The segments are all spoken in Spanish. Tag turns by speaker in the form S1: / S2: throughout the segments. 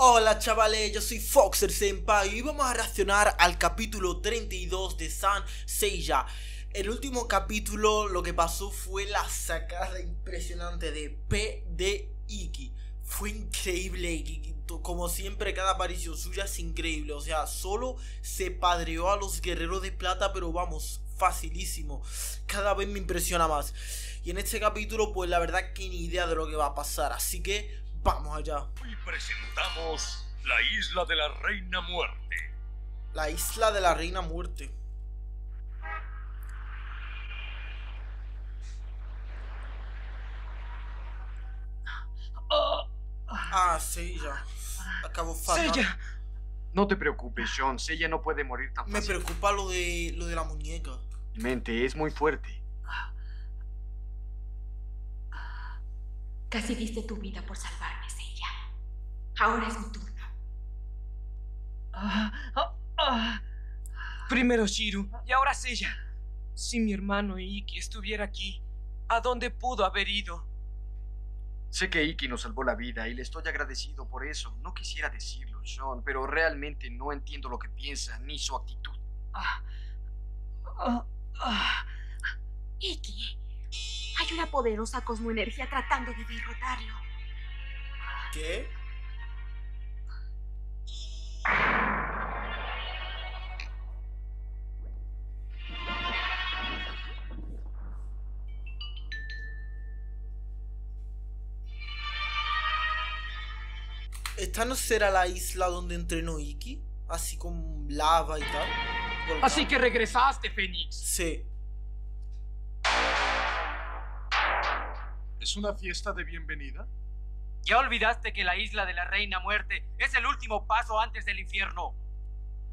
S1: Hola chavales, yo soy Foxer Senpai y vamos a reaccionar al capítulo 32 de San Seiya. El último capítulo lo que pasó fue la sacada impresionante de P de Iki. Fue increíble, como siempre cada aparición suya es increíble, o sea, solo se padreó a los guerreros de plata, pero vamos, facilísimo. Cada vez me impresiona más. Y en este capítulo, pues la verdad que ni idea de lo que va a pasar, así que vamos allá.
S2: Hoy presentamos la isla de la Reina Muerte.
S1: La isla de la Reina Muerte. Ah, Seiya. Acabo fatal.
S3: Seiya. No te preocupes, John. Seiya no puede morir tan
S1: Me
S3: fácil.
S1: preocupa lo de lo de la muñeca.
S3: Mente, es muy fuerte.
S4: Casi diste tu vida por salvarme, Seiya. Ahora es mi turno.
S5: Ah, ah, ah. Primero Shiru y ahora Seiya. Si mi hermano Iki estuviera aquí, ¿a dónde pudo haber ido?
S3: Sé que Iki nos salvó la vida y le estoy agradecido por eso. No quisiera decirlo, John, pero realmente no entiendo lo que piensa ni su actitud.
S5: Ah, ah, ah.
S4: Iki, hay una poderosa cosmoenergía tratando de derrotarlo.
S1: ¿Qué? ¿Esta no será la isla donde entrenó Iki? Así con lava y tal. Volcán.
S5: Así que regresaste, Fénix.
S1: Sí.
S2: ¿Es una fiesta de bienvenida?
S5: ¿Ya olvidaste que la isla de la Reina Muerte es el último paso antes del infierno?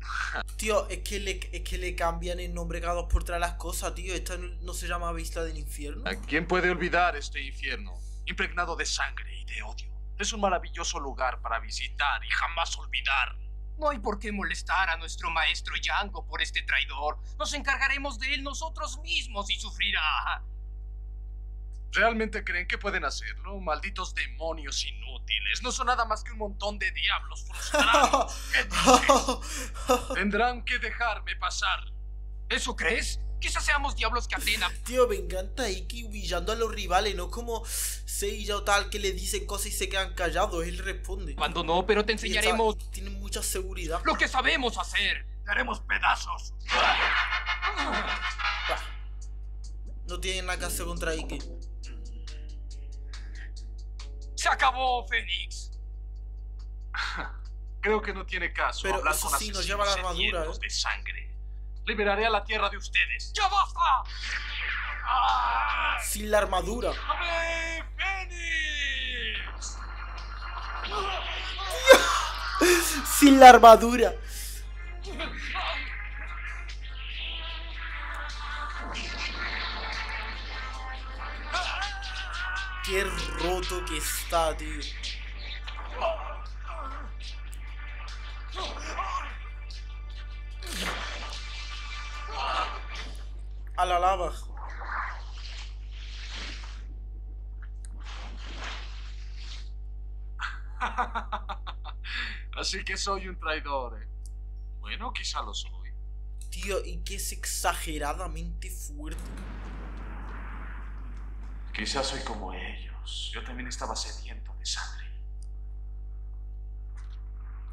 S1: Tío, es que, le, es que le cambian el nombre cada dos por tres a las cosas, tío. Esta no, se llama Isla del Infierno.
S2: ¿Quién puede olvidar este infierno? Impregnado de sangre y de odio. Es un maravilloso lugar para visitar y jamás olvidar.
S5: No hay por qué molestar a nuestro maestro Yango por este traidor. Nos encargaremos de él nosotros mismos y sufrirá.
S2: ¿Realmente creen que pueden hacerlo? Malditos demonios inútiles. No son nada más que un montón de diablos frustrados. Tendrán que dejarme pasar.
S5: ¿Eso crees? Quizás seamos diablos que atenan.
S1: Tío, me encanta Iki humillando a los rivales, no como Seiya o tal que le dicen cosas y se quedan callados. Él responde.
S5: Cuando no, pero te enseñaremos
S1: Tiene mucha seguridad.
S5: lo que sabemos hacer.
S2: Te haremos pedazos.
S1: No tiene nada que hacer contra Iki.
S5: Se acabó, Fénix.
S2: Creo que no tiene caso
S1: Pero
S2: hablar
S1: eso
S2: con
S1: sí, nos lleva la armadura, ¿eh?
S2: de sangre. Liberaré a la tierra de ustedes.
S5: ¡Ya basta!
S2: ¡Ah!
S1: Sin la armadura.
S2: ¡Ave Fénix!
S1: Sin la armadura. Qué roto que está, tío. A la lava.
S2: Así que soy un traidor. ¿eh? Bueno, quizá lo soy.
S1: Tío, y que es exageradamente fuerte.
S2: Quizás soy como ellos. Yo también estaba sediento de sangre.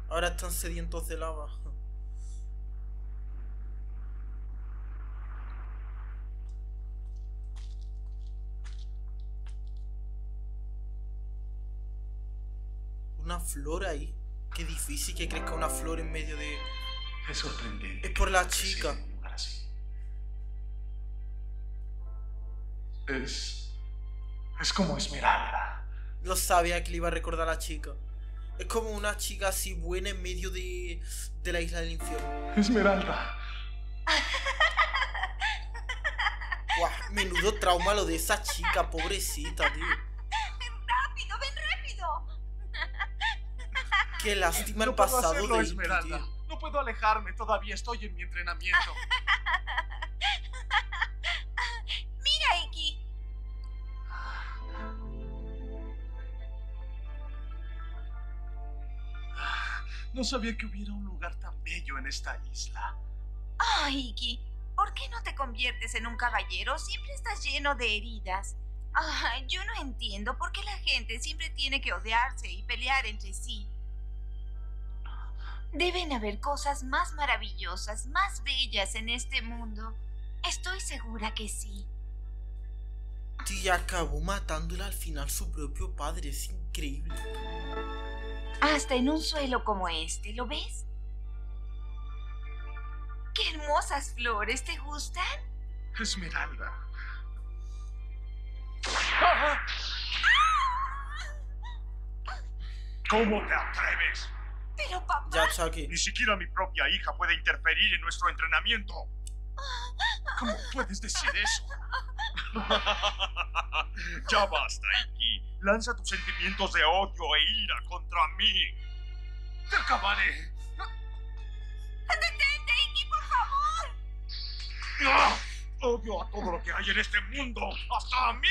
S1: Ahora están sedientos de lava. Una flor ahí. Qué difícil que crezca una flor en medio de.
S2: Es sorprendente.
S1: Es por la chica.
S2: Es. Es como Esmeralda.
S1: Lo sabía que le iba a recordar a la chica. Es como una chica así buena en medio de, de la isla del infierno.
S2: Esmeralda.
S1: Guau, menudo trauma lo de esa chica, pobrecita, tío.
S4: ¡Rápido, ven rápido!
S1: Qué lástima el
S2: no puedo
S1: pasado
S2: hacerlo,
S1: de
S2: Esmeralda.
S1: tío.
S2: No puedo alejarme. Todavía estoy en mi entrenamiento. No sabía que hubiera un lugar tan bello en esta isla.
S6: Oh, Iki, ¿por qué no te conviertes en un caballero? Siempre estás lleno de heridas. Ay, yo no entiendo por qué la gente siempre tiene que odiarse y pelear entre sí. Deben haber cosas más maravillosas, más bellas en este mundo. Estoy segura que sí.
S1: Y acabó matándola al final su propio padre, es increíble.
S6: Hasta en un suelo como este, ¿lo ves? ¡Qué hermosas flores! ¿Te gustan?
S2: Esmeralda. ¿Cómo te atreves?
S6: Pero papá...
S1: Ya, Chucky.
S2: Ni siquiera mi propia hija puede interferir en nuestro entrenamiento. ¿Cómo puedes decir eso? ya basta, Iki. Lanza tus sentimientos de odio e ira contra mí. Te acabaré.
S6: ¡Detente, Iki, por favor!
S2: ¡Ah! Odio a todo lo que hay en este mundo, hasta a mí.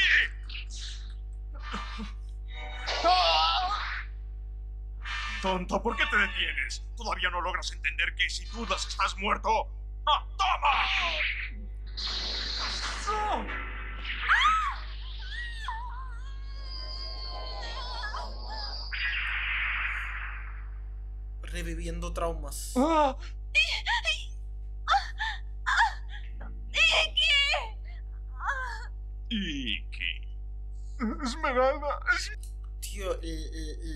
S2: Tonto, ¿por qué te detienes? ¿Todavía no logras entender que si dudas estás muerto? ¡Ah, ¡Toma!
S1: Reviviendo traumas.
S2: ¡Ah!
S6: ¡Iki!
S2: Iki. Esmeralda. es-
S1: Tío,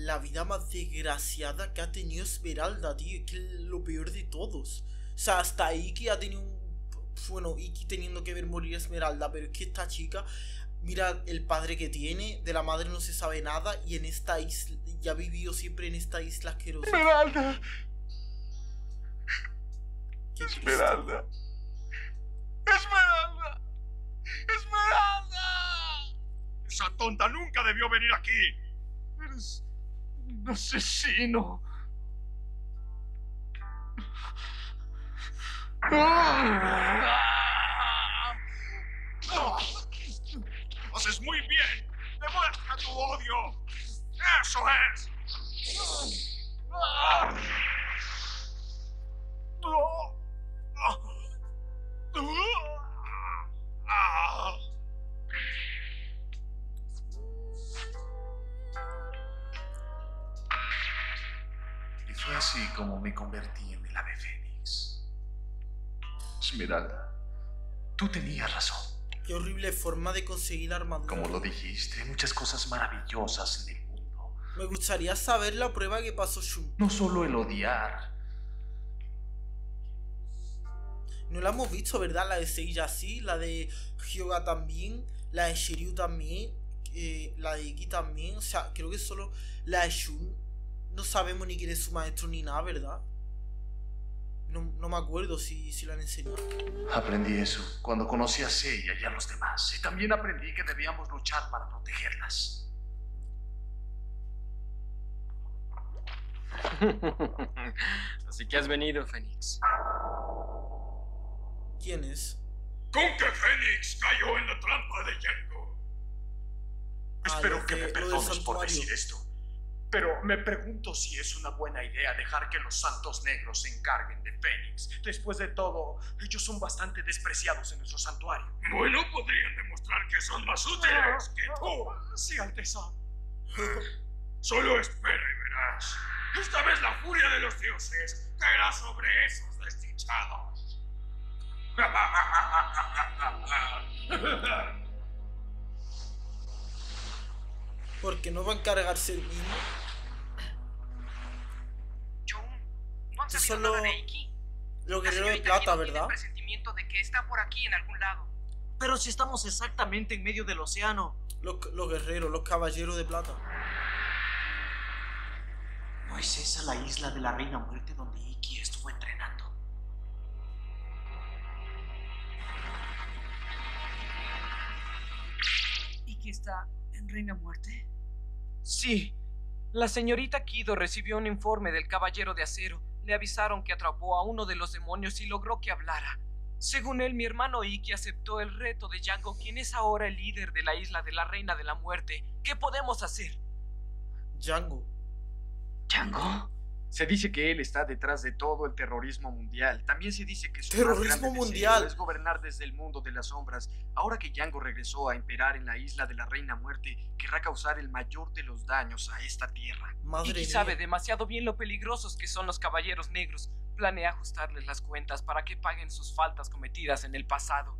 S1: la vida más desgraciada que ha tenido Esmeralda, tío, que es lo peor de todos. O sea, hasta Iki ha tenido un... Bueno, Iki teniendo que ver morir a Esmeralda, pero es que esta chica, mira el padre que tiene, de la madre no se sabe nada, y en esta isla, ya ha vivido siempre en esta isla asquerosa.
S2: Esmeralda. Esmeralda. Esmeralda. Esmeralda. Esa tonta nunca debió venir aquí. Eres un asesino. Haces muy bien. Demuestra tu odio. Eso es.
S7: Y fue así como me convertí en el ave fénix. Esmeralda, tú tenías razón.
S1: Qué horrible forma de conseguir armadura.
S7: Como lo dijiste, hay muchas cosas maravillosas en el mundo.
S1: Me gustaría saber la prueba que pasó Shun.
S7: No solo el odiar.
S1: No la hemos visto, ¿verdad? La de Seiya sí, la de Hyoga también, la de Shiryu también, eh, la de Iki también. O sea, creo que solo la de Shun no sabemos ni quién es su maestro ni nada, ¿verdad? No, no me acuerdo si, si la han enseñado.
S7: Aprendí eso cuando conocí a Seiya y a los demás. Y también aprendí que debíamos luchar para protegerlas.
S5: Así que has venido, Fénix.
S1: ¿Quién es?
S2: ¿Con que Fénix cayó en la trampa de Django?
S1: Ah,
S2: Espero que
S1: de-
S2: me perdones por decir esto. Pero me pregunto si es una buena idea dejar que los santos negros se encarguen de Fénix. Después de todo, ellos son bastante despreciados en nuestro santuario. Bueno, podrían demostrar que son más útiles que tú. Sí, Alteza. Solo espera y verás. Esta vez la furia de los dioses caerá sobre esos desdichados.
S1: Porque no va a encargarse el mismo.
S5: Jun, ¿no sabido
S1: solo-
S5: nada de Iki?
S1: Los
S5: La
S1: guerreros de plata,
S5: tiene
S1: ¿verdad?
S5: el presentimiento de que está por aquí en algún lado.
S8: Pero si estamos exactamente en medio del océano.
S1: Los, los guerreros, los caballeros de plata.
S8: ¿No es esa la isla de la Reina Muerte donde Iki estuvo entrenando?
S5: ¿Iki está Reina Muerte? Sí. La señorita Kido recibió un informe del Caballero de Acero. Le avisaron que atrapó a uno de los demonios y logró que hablara. Según él, mi hermano Iki aceptó el reto de Django, quien es ahora el líder de la isla de la Reina de la Muerte. ¿Qué podemos hacer?
S1: Django.
S5: ¿Django?
S3: Se dice que él está detrás de todo el terrorismo mundial. También se dice que su
S1: Terrorismo mundial.
S3: es gobernar desde el mundo de las sombras. Ahora que Django regresó a imperar en la isla de la Reina Muerte, querrá causar el mayor de los daños a esta tierra.
S1: Madre mía.
S5: sabe demasiado bien lo peligrosos que son los caballeros negros. Planea ajustarles las cuentas para que paguen sus faltas cometidas en el pasado.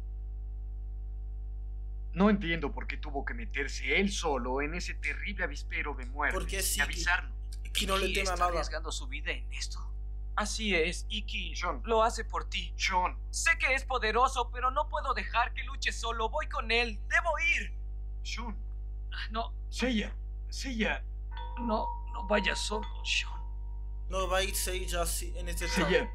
S3: No entiendo por qué tuvo que meterse él solo en ese terrible avispero de muerte sin avisarnos.
S1: Aquí no le
S5: Iki
S1: teme a
S5: está
S1: nada.
S5: arriesgando su vida en esto. Así es, Iki
S3: Sean,
S5: lo hace por ti.
S3: Sean,
S5: Sé que es poderoso, pero no puedo dejar que luche solo. Voy con él. Debo ir.
S3: Sean,
S5: No,
S3: Seiya, Seiya,
S5: no, no vayas solo, Sean.
S1: No va a ella así en este.
S3: Seiya.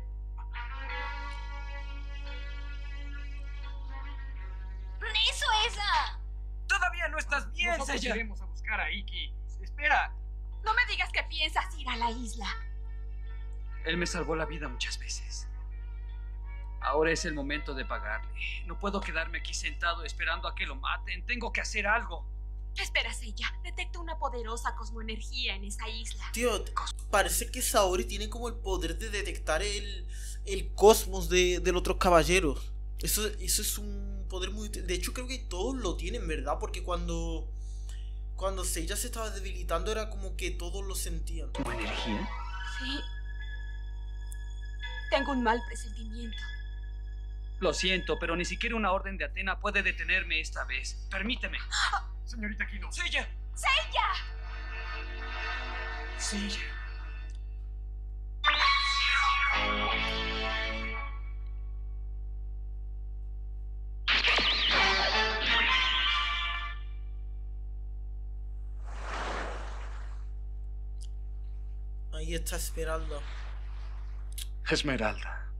S6: ¡Eso es! ah!
S5: Todavía no estás bien,
S3: Nosotros
S5: Seiya.
S3: iremos a buscar a Iki. Espera.
S4: No me digas que piensas ir a la isla.
S5: Él me salvó la vida muchas veces. Ahora es el momento de pagarle. No puedo quedarme aquí sentado esperando a que lo maten. Tengo que hacer algo.
S4: Espera, Seiya. Detecto una poderosa cosmoenergía en esa isla.
S1: Tío, parece que Saori tiene como el poder de detectar el, el cosmos de, del otro caballero. Eso, eso es un poder muy... De hecho, creo que todos lo tienen, ¿verdad? Porque cuando... Cuando Seiya se estaba debilitando era como que todos lo sentían.
S5: energía?
S4: Sí. Tengo un mal presentimiento.
S5: Lo siento, pero ni siquiera una orden de Atena puede detenerme esta vez. Permíteme.
S3: Señorita Kido.
S5: ¡Seiya!
S6: ¡Seiya!
S5: ¡Seiya!
S1: Está Esmeralda.
S7: Esmeralda.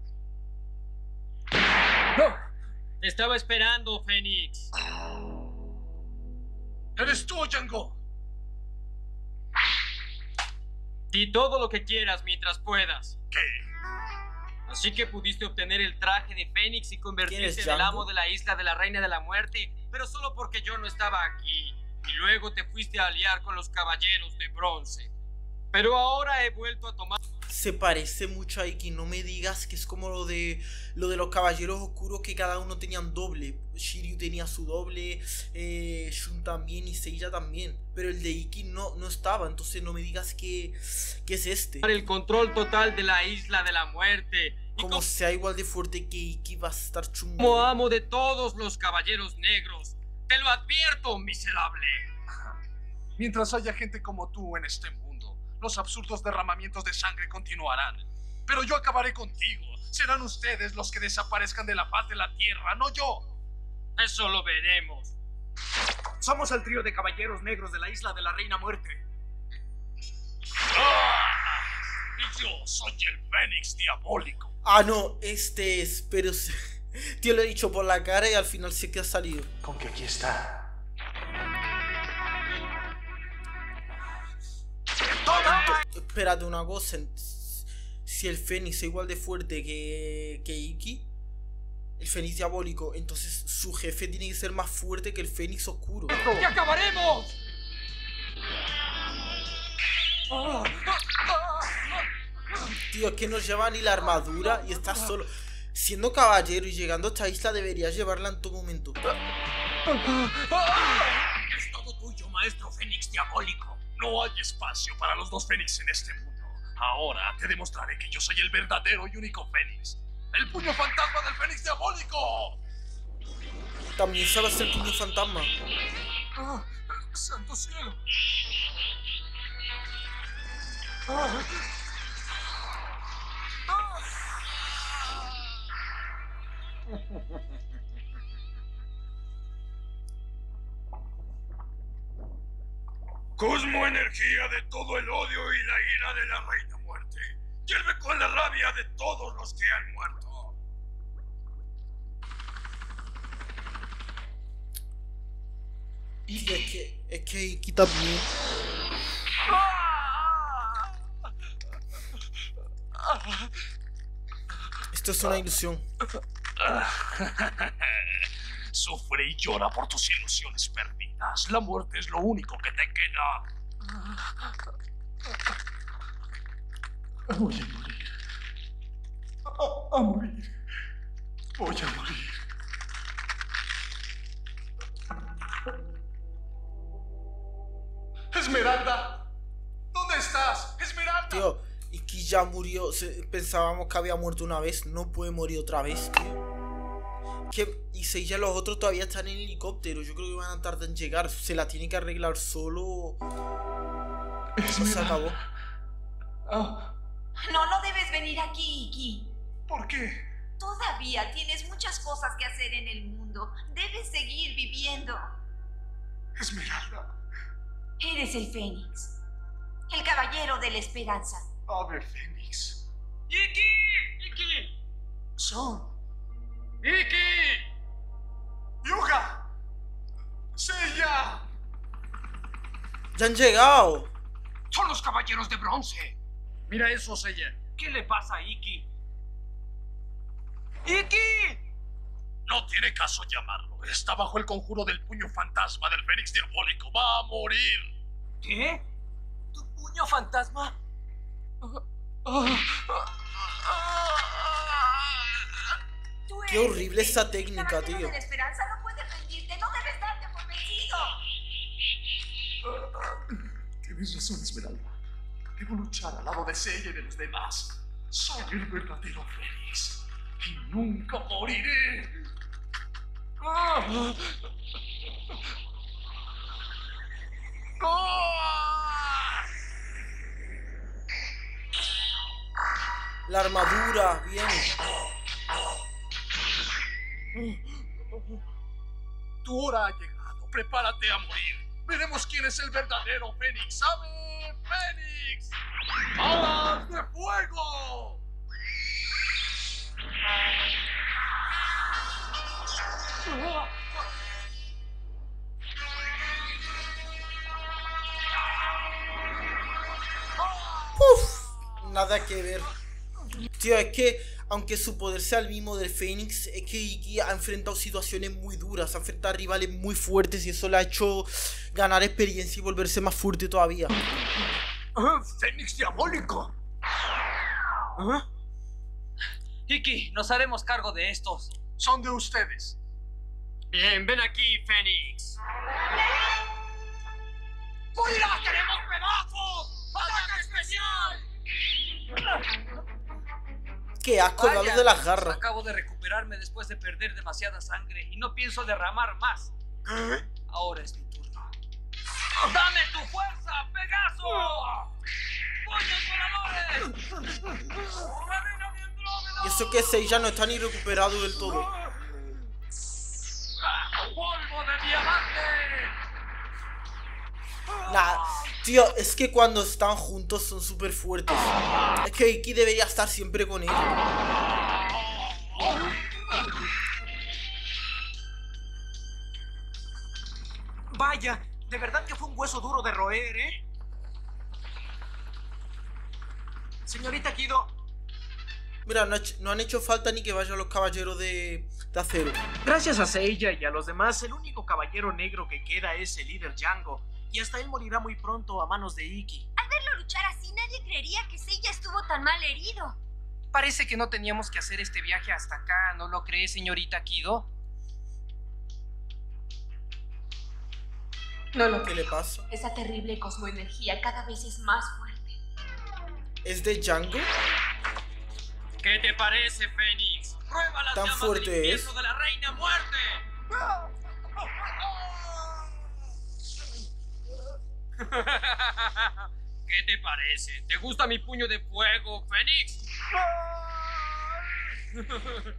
S9: Te estaba esperando, Fénix.
S2: ¡Eres tú, Django!
S9: Di todo lo que quieras mientras puedas.
S2: ¿Qué?
S9: Así que pudiste obtener el traje de Fénix y
S1: ¿Quién es
S9: convertirte en el amo de la isla de la Reina de la Muerte, pero solo porque yo no estaba aquí. Y luego te fuiste a aliar con los caballeros de bronce. Pero ahora he vuelto a tomar
S1: Se parece mucho a Iki. No me digas que es como lo de lo de los caballeros oscuros que cada uno tenían doble. Shiryu tenía su doble, eh, Shun también y Seiya también. Pero el de Iki no, no estaba. Entonces no me digas que, que es este.
S9: el control total de la isla de la muerte. Y
S1: Como
S9: como
S1: sea igual de fuerte que Iki va a estar chungo.
S9: como amo de todos los caballeros negros. Te lo advierto, miserable.
S2: Mientras haya gente como tú en este mundo, los absurdos derramamientos de sangre continuarán. Pero yo acabaré contigo. Serán ustedes los que desaparezcan de la faz de la tierra, no yo.
S9: Eso lo veremos.
S3: Somos el trío de caballeros negros de la isla de la Reina Muerte.
S2: ¡Ah! Y yo soy el Fénix diabólico.
S1: Ah, no, este es. Pero. Tío, le he dicho por la cara y al final sé que ha salido.
S7: Con que aquí está.
S1: Espérate una cosa. Si el Fénix es igual de fuerte que, que Iki, el Fénix diabólico, entonces su jefe tiene que ser más fuerte que el Fénix oscuro.
S5: ¡Que acabaremos!
S1: Tío, es que no lleva ni la armadura y está solo. Siendo caballero y llegando a esta isla, debería llevarla en todo momento.
S2: Es todo tuyo, maestro Fénix diabólico. No hay espacio para los dos Fénix en este mundo. Ahora te demostraré que yo soy el verdadero y único Fénix. ¡El puño fantasma del Fénix diabólico!
S1: También sabe hacer puño fantasma.
S2: ¡Ah! ¡Santo cielo! Cosmo energía de todo el odio y la ira de la reina muerte. Hierve con la rabia de todos los que han muerto.
S1: Y es que, es que Iki también. Esto es una ilusión.
S2: Sufre y llora por tus ilusiones perdidas. La muerte es lo único que te queda. Voy a morir. A, morir. Voy a morir. Esmeralda. ¿Dónde estás? Esmeralda.
S1: Tío, Iki ya murió. Pensábamos que había muerto una vez. No puede morir otra vez, tío. Que, y si ya los otros todavía están en helicóptero. Yo creo que van a tardar en llegar. Se la tiene que arreglar solo. Eso se acabó.
S2: Ah,
S6: No, no debes venir aquí, Iki.
S2: ¿Por qué?
S6: Todavía tienes muchas cosas que hacer en el mundo. Debes seguir viviendo.
S2: Esmeralda.
S6: Eres el Fénix. El caballero de la esperanza.
S2: Ave Fénix.
S9: ¡Iki! ¡Iki!
S2: Son.
S9: ¡Iki!
S2: ¡Yuga! ¡Sella!
S1: ¡Ya han llegado!
S10: ¡Son los caballeros de bronce!
S11: Mira eso, Seiya.
S12: ¿Qué le pasa a Iki? ¡Iki!
S2: No tiene caso llamarlo. Está bajo el conjuro del puño fantasma del Fénix diabólico. ¡Va a morir!
S12: ¿Qué? ¿Tu puño fantasma?
S6: Tú
S1: Qué horrible esa técnica, tío.
S6: de la esperanza no puedes rendirte. No debes darte por vencido.
S2: Tienes razón, Esmeralda. Debo luchar al lado de Sella y de los demás. Soy el verdadero Fénix. Y nunca moriré. ¡Ah! ¡Ah!
S1: La armadura, bien.
S2: Tu hora ha llegado. Prepárate a morir. Veremos quién es el verdadero Fénix. ¡Ave Fénix! ¡Alas de fuego!
S1: Uf, nada que ver. Tío, es que aunque su poder sea el mismo del Fénix, es que Iki ha enfrentado situaciones muy duras, ha enfrentado a rivales muy fuertes y eso le ha hecho ganar experiencia y volverse más fuerte todavía.
S2: ¡Fénix diabólico!
S12: ¿Ah? Iki, nos haremos cargo de estos.
S2: Son de ustedes.
S9: Bien, ven aquí, Fénix.
S10: ¡Morirá! ¡Queremos pedazos! ¡Ataque especial!
S1: Que asco
S12: Vaya,
S1: dado de las garras.
S12: Acabo de recuperarme después de perder demasiada sangre y no pienso derramar más. Ahora es mi turno. ¡Dame tu fuerza, Pegaso! ¡Puños voladores! ¡Reina de Andrómeda!
S1: Y eso que Seiya no está ni recuperado del todo. Tío, es que cuando están juntos son súper fuertes. Es que Iki debería estar siempre con él.
S8: Vaya, de verdad que fue un hueso duro de roer, ¿eh? Señorita Kido,
S1: Mira, no, han hecho falta ni que vayan los caballeros de, de acero.
S8: gracias a Seiya y a los demás, el único caballero negro que queda es el líder Django. Y hasta él morirá muy pronto a manos de Iki.
S4: Verlo luchar así, nadie creería que Seiya estuvo tan mal herido.
S12: Parece que no teníamos que hacer este viaje hasta acá, ¿no lo cree, señorita Kido?
S1: No lo que le pasa.
S4: Esa terrible cosmoenergía cada vez es más fuerte.
S1: ¿Es de Django?
S9: ¿Qué te parece, Fénix? Prueba las
S1: ¿Tan
S9: llamas
S1: fuerte
S9: del
S1: es?
S9: de la Reina Muerte. ¿Qué te parece? ¿Te gusta mi puño de fuego, Fénix?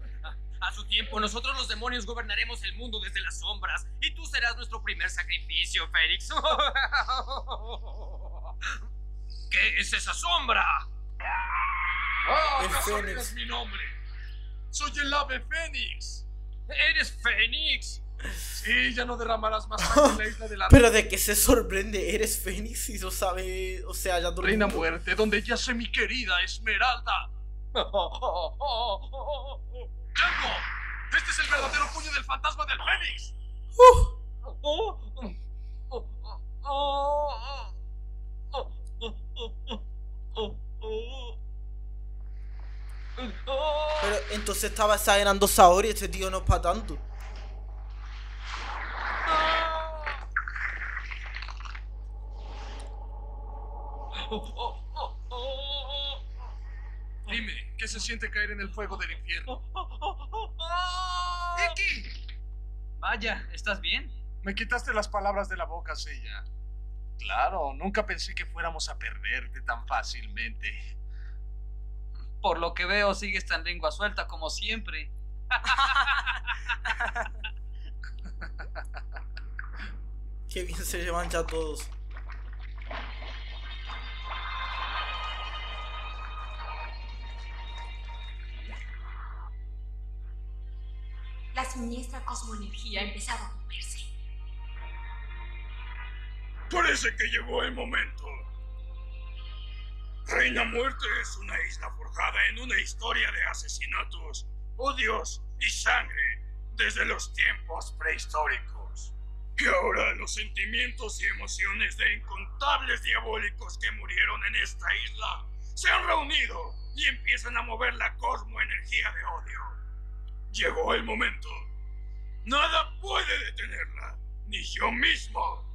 S9: A su tiempo, nosotros los demonios gobernaremos el mundo desde las sombras y tú serás nuestro primer sacrificio, Fénix. ¿Qué es esa sombra?
S2: ¡Ah,
S1: Fénix.
S2: olvidas mi nombre! ¡Soy el ave Fénix!
S9: ¿Eres Fénix?
S2: Sí, ya no derramarás más sangre en la isla de la
S1: Pero de que se sorprende, eres Fénix y lo sabe, o sea, ya el
S2: Reina. Muerte, donde yace mi querida Esmeralda. ¡Django! ¡Este es el verdadero puño del fantasma del Fénix!
S1: Entonces estaba exagerando Saori, este tío no es para tanto.
S2: Dime, ¿qué se siente caer en el fuego del infierno? ¡Iki!
S5: Vaya, ¿estás bien?
S2: Me quitaste las palabras de la boca, Seiya. Claro, nunca pensé que fuéramos a perderte tan fácilmente.
S5: Por lo que veo, sigues tan lengua suelta como siempre.
S1: Qué bien se llevan ya todos.
S4: La siniestra cosmoenergía ha empezado a moverse.
S7: Parece que llegó el momento. Reina Muerte es una isla forjada en una historia de asesinatos, odios y sangre desde los tiempos prehistóricos. Y ahora los sentimientos y emociones de incontables diabólicos que murieron en esta isla se han reunido y empiezan a mover la cosmoenergía de odio. Llegó el momento. Nada puede detenerla, ni yo mismo.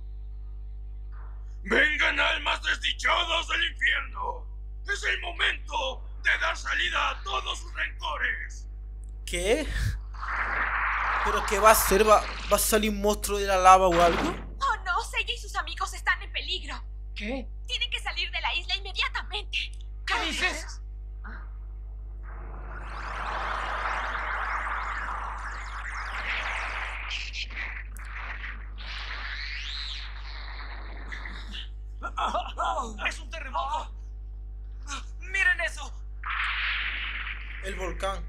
S7: Vengan almas desdichadas del infierno. Es el momento de dar salida a todos sus rencores.
S1: ¿Qué? ¿Pero qué va a hacer? ¿Va, va a salir un monstruo de la lava o algo?
S4: ¡Oh no! Seiya y sus amigos están en peligro.
S5: ¿Qué?
S4: Tienen que salir de la isla inmediatamente.
S5: ¿Qué dices? ¡Es un terremoto! ¡Miren eso!
S1: El volcán.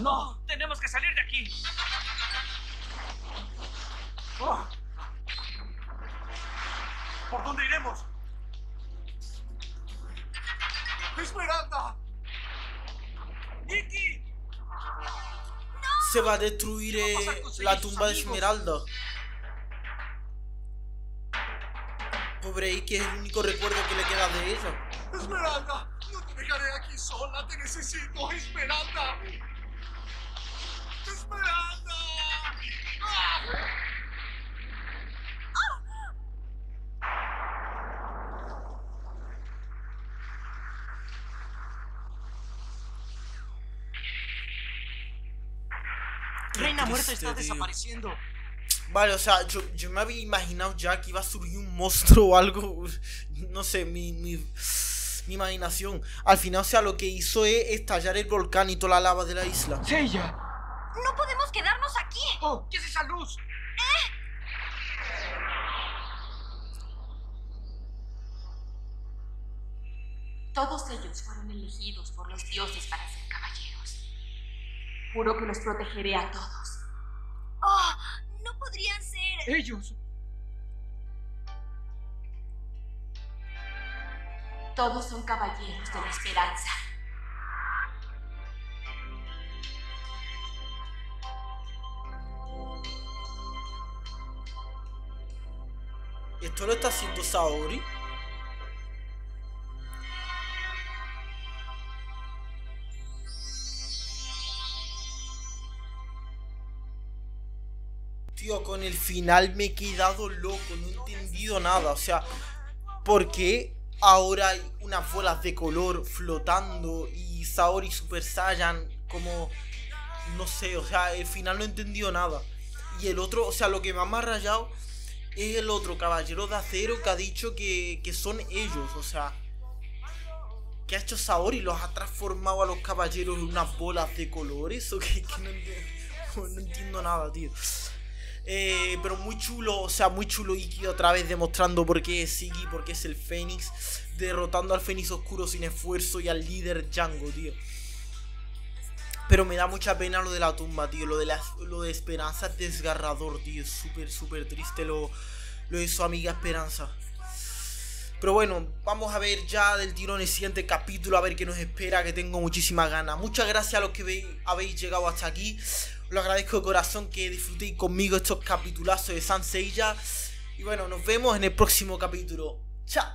S5: ¡No! ¡Tenemos que salir de aquí!
S7: ¿Por dónde iremos? ¡Esmeralda!
S5: ¡Iki!
S1: Se va a destruir eh,
S5: a
S1: la tumba de. Esmeralda. Pobre Iki es el único recuerdo que le queda de ella.
S7: ¡Esmeralda! ¡No te dejaré aquí sola! ¡Te necesito, Esmeralda! ¡Esmeralda! ¡Ah!
S8: Reina
S1: triste,
S8: está
S1: tío.
S8: desapareciendo.
S1: Vale, o sea, yo, yo me había imaginado ya que iba a surgir un monstruo o algo. No sé, mi, mi, mi imaginación. Al final, o sea, lo que hizo es estallar el volcán y toda la lava de la isla.
S5: ¡Seiya!
S4: No podemos quedarnos aquí.
S5: ¡Oh! ¿Qué es esa luz?
S4: Todos ellos fueron elegidos por los dioses para ser caballeros. Juro que los protegeré a todos.
S5: ¡Ellos!
S4: Todos son caballeros de la esperanza.
S1: ¿Esto lo está haciendo Saori? Con el final me he quedado loco, no he entendido nada. O sea, ¿por qué ahora hay unas bolas de color flotando y Saori Super Saiyan como... No sé, o sea, el final no he entendido nada. Y el otro, o sea, lo que más me ha rayado es el otro caballero de acero que ha dicho que, que son ellos, o sea... ¿Qué ha hecho Saori? ¿Los ha transformado a los caballeros en unas bolas de colores? ¿O? Que no entiendo nada, tío. Eh, pero muy chulo, o sea, muy chulo Iki otra vez demostrando por qué es Iggy, por qué es el Fénix, derrotando al Fénix Oscuro sin esfuerzo y al líder Django, tío. Pero me da mucha pena lo de la tumba, tío. Lo de, la, lo de Esperanza es desgarrador, tío. Es súper, súper triste lo, lo de su amiga Esperanza. Pero bueno, vamos a ver ya del tirón el siguiente capítulo, a ver qué nos espera, que tengo muchísimas ganas. Muchas gracias a los que veis- habéis llegado hasta aquí. Lo agradezco de corazón que disfrutéis conmigo estos capitulazos de Sanseiya. Y bueno, nos vemos en el próximo capítulo. Chao.